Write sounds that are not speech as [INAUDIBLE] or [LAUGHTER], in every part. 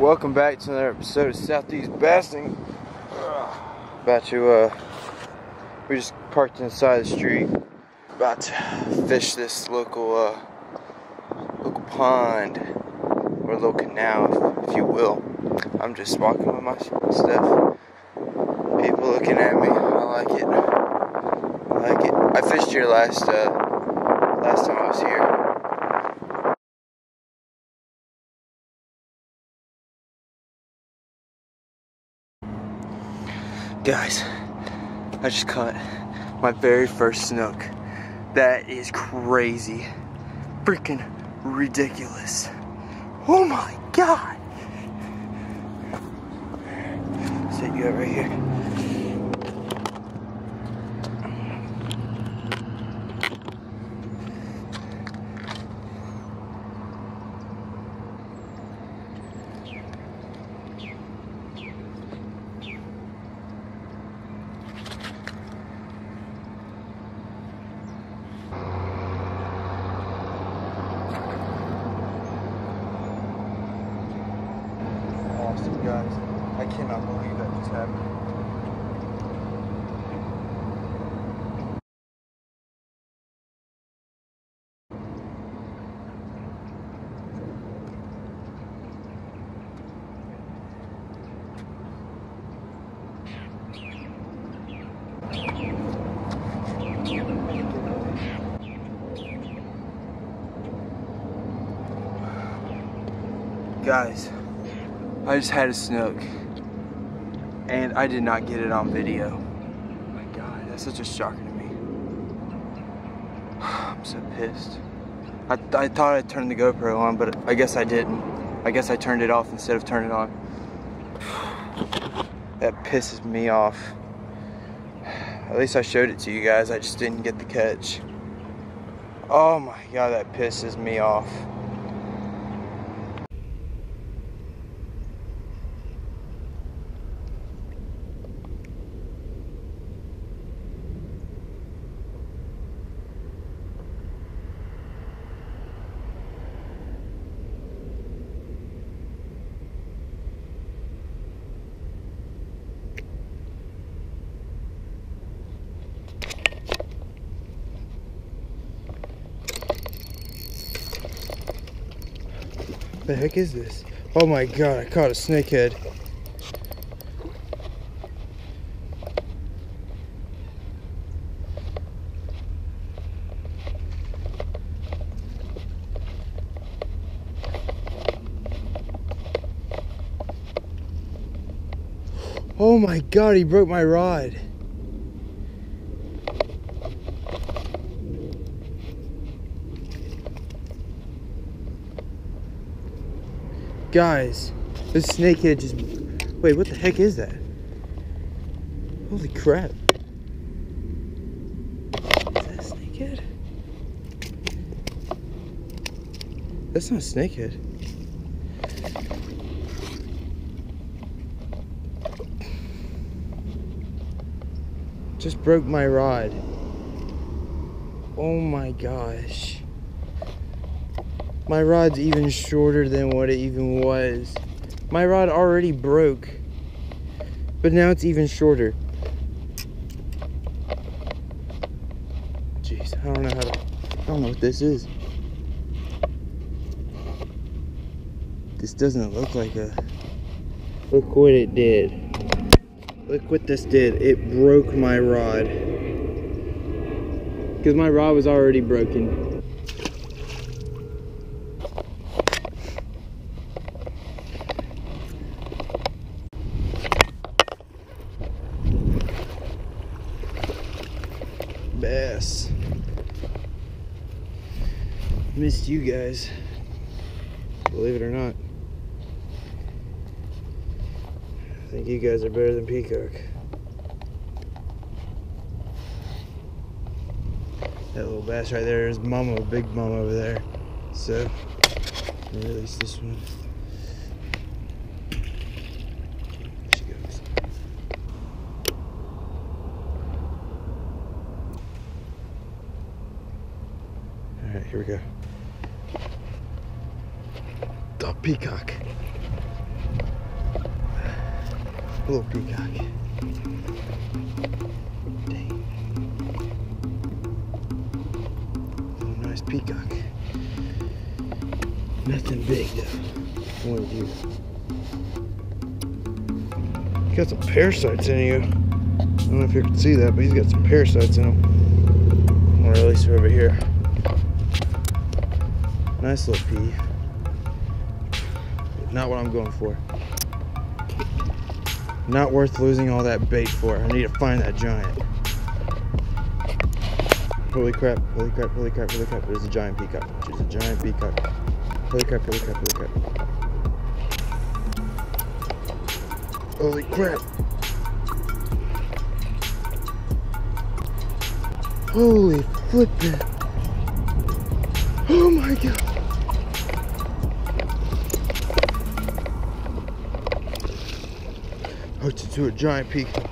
Welcome back to another episode of Southeast Bassing. About to, uh, we just parked inside the street. About to fish this local, uh, local pond or little canal, if, if you will. I'm just walking with my stuff. People looking at me. I like it. I like it. I fished here last, uh, last time I was here. Guys, I just caught my very first snook. That is crazy. Freaking ridiculous. Oh my god. Set you up right here. Awesome, guys. I cannot believe that just happened. Guys, I just had a snook and I did not get it on video. Oh my god, that's such a shocker to me. [SIGHS] I'm so pissed. I, I thought I turned the GoPro on, but I guess I didn't. I guess I turned it off instead of turning it on. [SIGHS] That pisses me off. At least I showed it to you guys, I just didn't get the catch. Oh my god, that pisses me off. The heck is this? Oh my god, I caught a snakehead. Oh my god, he broke my rod. Guys, this snakehead just. Wait, what the heck is that? Holy crap. Is that a snakehead? That's not a snakehead. Just broke my rod. Oh my gosh. My rod's even shorter than what it even was. My rod already broke. But now it's even shorter. Jeez, I don't know how to I don't know what this is. This doesn't look like a Look what it did. Look what this did. It broke my rod. Because my rod was already broken. Bass. Missed you guys. Believe it or not. I think you guys are better than Peacock. That little bass right there is Mama, big Mama over there. So, release this one. Goes. Alright, here we go. The peacock. little peacock. Dang. Oh, nice peacock. Nothing big though. Only you. Got some parasites in you. I don't know if you can see that, but he's got some parasites in him. Or at least over here. Nice little pea. Not what I'm going for. Not worth losing all that bait for. I need to find that giant. Holy crap, holy crap, holy crap, holy crap. There's a giant peacock. There's a giant peacock. Holy crap, holy crap, holy crap. Holy crap. Holy flippin'. Oh my god. Hooked into a giant peacock.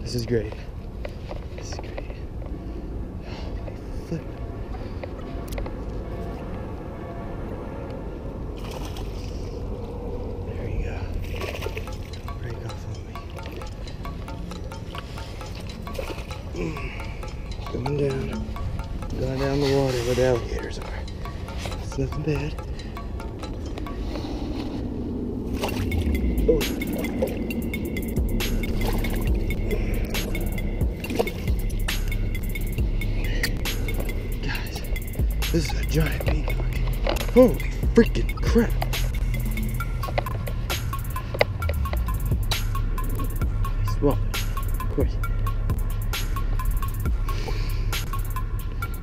This is great. This is great. Flip. There you go. Break off on me. Mm. Going down. Going down the water where the alligators are. It's nothing bad. This is a giant peacock. Holy freaking crap. Swallow. Of course.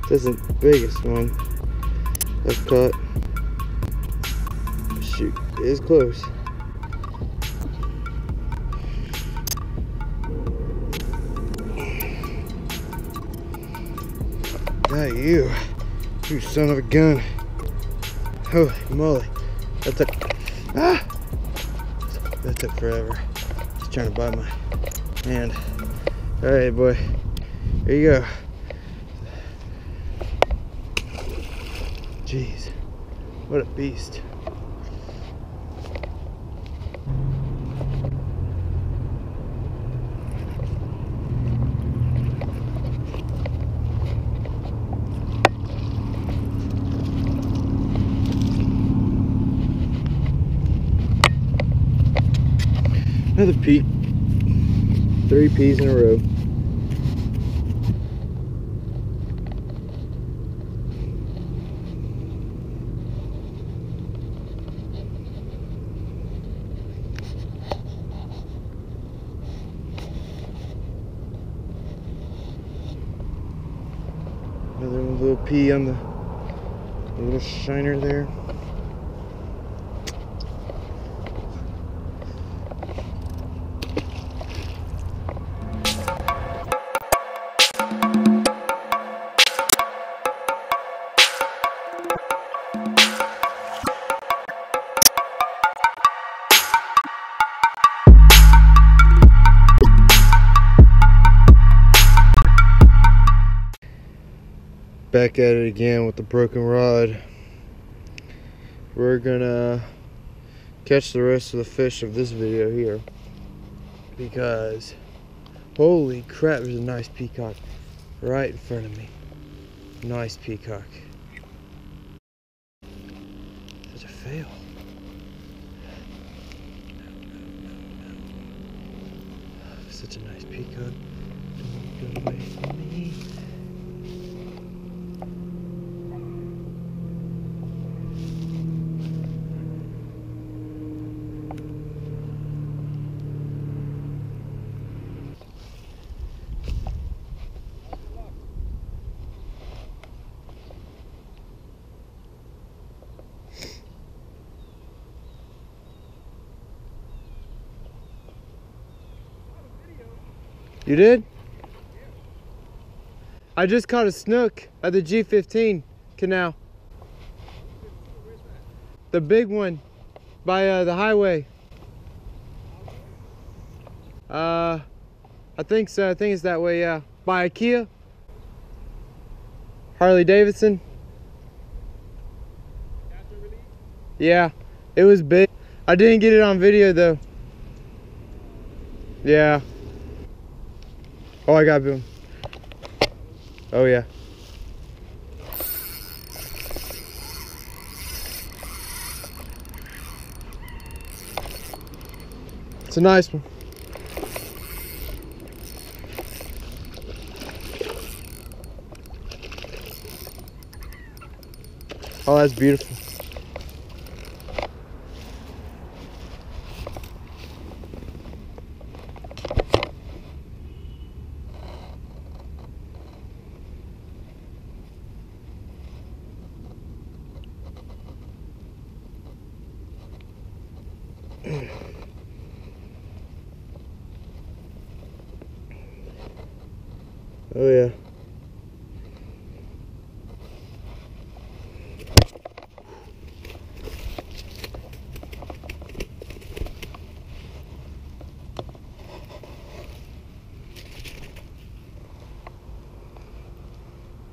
This isn't the biggest one I've caught. Shoot, it is close. Got you. You son of a gun. Holy moly. That took ah that took forever. He's trying to bite my hand. Alright boy. Here you go. Jeez. What a beast. Another peak. Three peas in a row. Another little pea on the little shiner there. Back at it again with the broken rod. We're gonna catch the rest of the fish of this video here because holy crap, there's a nice peacock right in front of me. Nice peacock. Such a fail. Such a nice peacock. You did? I just caught a snook at the G15 canal. The big one by uh, the highway. Uh, I think so. I think it's that way, yeah. By Ikea. Harley Davidson. Yeah, it was big. I didn't get it on video though. Yeah. Oh, I got boom. Oh, yeah. It's a nice one. Oh, that's beautiful. Oh yeah.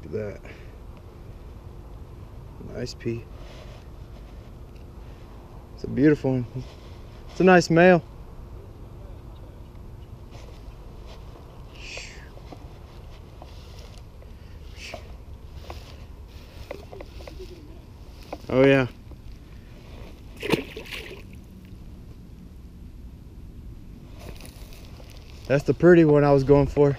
Look at that. Nice pea. It's a beautiful one. It's a nice male. Oh yeah. That's the pretty one I was going for.